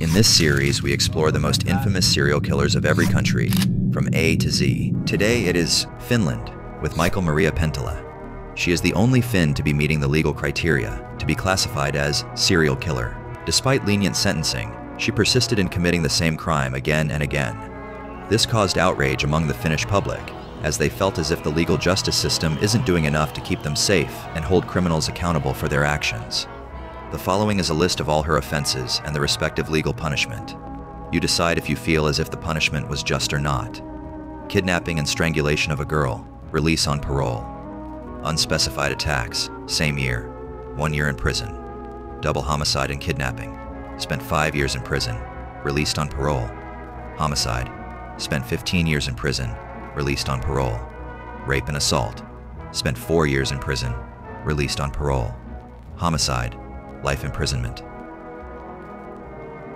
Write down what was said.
In this series, we explore the most infamous serial killers of every country, from A to Z. Today it is Finland, with Michael Maria Penttilä. She is the only Finn to be meeting the legal criteria to be classified as serial killer. Despite lenient sentencing, she persisted in committing the same crime again and again. This caused outrage among the Finnish public, as they felt as if the legal justice system isn't doing enough to keep them safe and hold criminals accountable for their actions. The following is a list of all her offenses and the respective legal punishment. You decide if you feel as if the punishment was just or not. Kidnapping and strangulation of a girl, release on parole. Unspecified attacks, same year, one year in prison. Double homicide and kidnapping, spent five years in prison, released on parole. Homicide, spent 15 years in prison, released on parole. Rape and assault, spent four years in prison, released on parole. Homicide, life imprisonment.